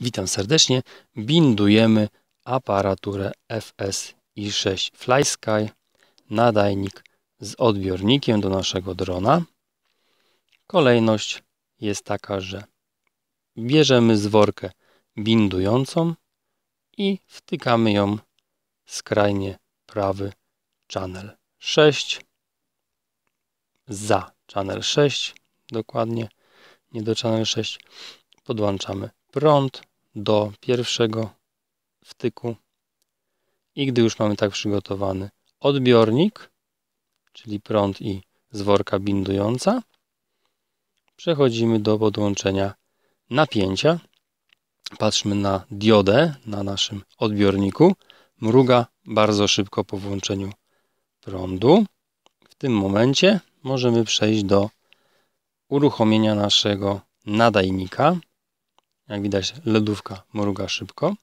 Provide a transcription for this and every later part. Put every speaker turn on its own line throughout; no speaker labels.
Witam serdecznie. Bindujemy aparaturę FSI6 FlySky, nadajnik z odbiornikiem do naszego drona. Kolejność jest taka, że bierzemy zworkę bindującą i wtykamy ją skrajnie prawy channel 6 za channel 6 dokładnie, nie do channel 6 podłączamy prąd do pierwszego wtyku i gdy już mamy tak przygotowany odbiornik, czyli prąd i zworka bindująca, przechodzimy do podłączenia napięcia. Patrzmy na diodę na naszym odbiorniku. Mruga bardzo szybko po włączeniu prądu. W tym momencie możemy przejść do uruchomienia naszego nadajnika. Jak widać, lodówka mruga szybko.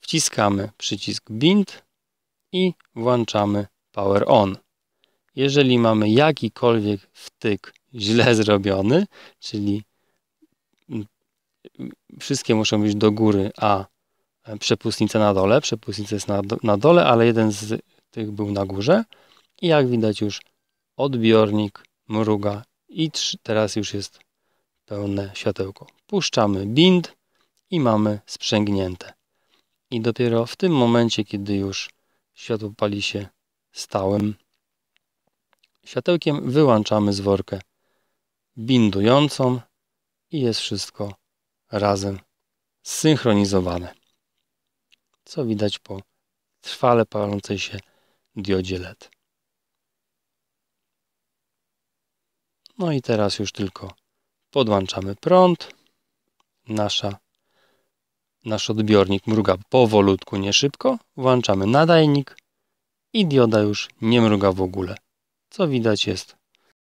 Wciskamy przycisk Bind i włączamy Power On. Jeżeli mamy jakikolwiek wtyk źle zrobiony, czyli wszystkie muszą być do góry, a przepustnica na dole, przepustnica jest na, dole, ale jeden z tych był na górze i jak widać już odbiornik mruga i teraz już jest pełne światełko. Puszczamy bind i mamy sprzęgnięte. I dopiero w tym momencie, kiedy już światło pali się stałym światełkiem, wyłączamy zworkę bindującą i jest wszystko razem zsynchronizowane. Co widać po trwale palącej się diodzie LED. No i teraz już tylko podłączamy prąd. Nasza, nasz odbiornik mruga powolutku, nie szybko. Włączamy nadajnik i dioda już nie mruga w ogóle. Co widać jest